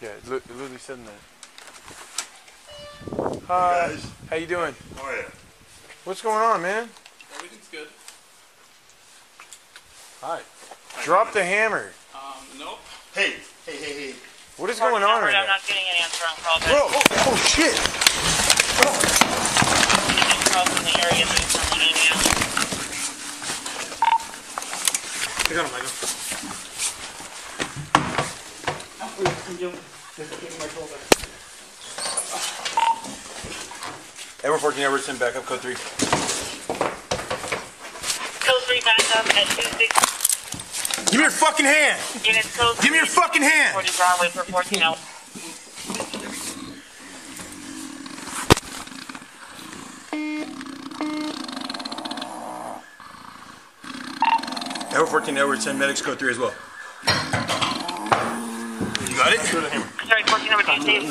Yeah, it li- literally said in there. Hi. guys. How you doing? Oh yeah. What's going on, man? Everything's good. Hi. Drop the hammer. Um, nope. Hey, hey, hey, hey. What is going on right I'm now? not getting an answer on call. Bro, oh, oh shit. Calls in the on. I got him, I Edward 14, Edward, send backup code 3. Code 3 backup at 26 Give me your fucking hand! code Give me your fucking hand! 40 Broadway for 14 hours. Edward 14, Edward, send medics code 3 as well. You got